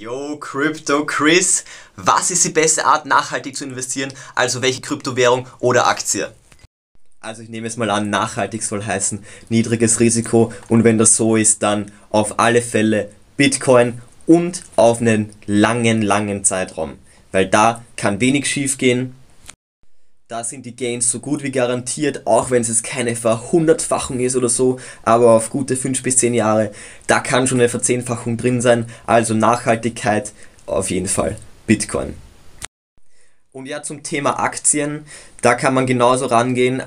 Yo, Crypto Chris, was ist die beste Art, nachhaltig zu investieren? Also welche Kryptowährung oder Aktie? Also ich nehme es mal an, nachhaltig soll heißen niedriges Risiko und wenn das so ist, dann auf alle Fälle Bitcoin und auf einen langen, langen Zeitraum. Weil da kann wenig schief gehen. Da sind die Gains so gut wie garantiert, auch wenn es keine Verhundertfachung ist oder so, aber auf gute 5 bis 10 Jahre, da kann schon eine Verzehnfachung drin sein. Also Nachhaltigkeit auf jeden Fall. Bitcoin. Und ja, zum Thema Aktien, da kann man genauso rangehen,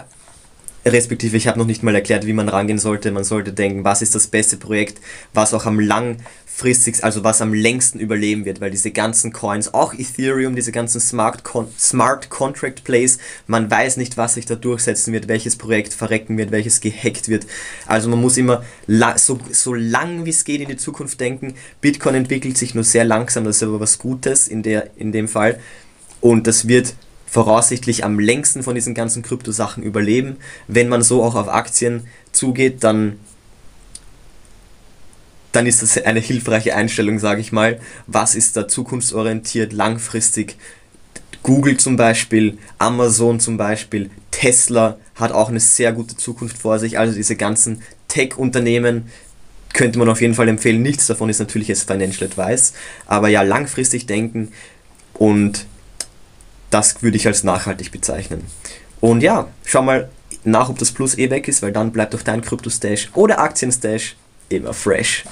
respektive ich habe noch nicht mal erklärt, wie man rangehen sollte. Man sollte denken, was ist das beste Projekt, was auch am langfristigsten, also was am längsten überleben wird, weil diese ganzen Coins, auch Ethereum, diese ganzen Smart, Con Smart Contract Plays, man weiß nicht, was sich da durchsetzen wird, welches Projekt verrecken wird, welches gehackt wird. Also man muss immer so, so lang wie es geht in die Zukunft denken. Bitcoin entwickelt sich nur sehr langsam, das ist aber was Gutes in, der, in dem Fall. Und das wird voraussichtlich am längsten von diesen ganzen Kryptosachen überleben. Wenn man so auch auf Aktien zugeht, dann, dann ist das eine hilfreiche Einstellung, sage ich mal. Was ist da zukunftsorientiert, langfristig? Google zum Beispiel, Amazon zum Beispiel, Tesla hat auch eine sehr gute Zukunft vor sich. Also diese ganzen Tech-Unternehmen könnte man auf jeden Fall empfehlen. Nichts davon ist natürlich jetzt Financial Advice, aber ja, langfristig denken und das würde ich als nachhaltig bezeichnen. Und ja, schau mal nach, ob das Plus eh weg ist, weil dann bleibt auch dein Krypto-Stash oder Aktien-Stash immer fresh.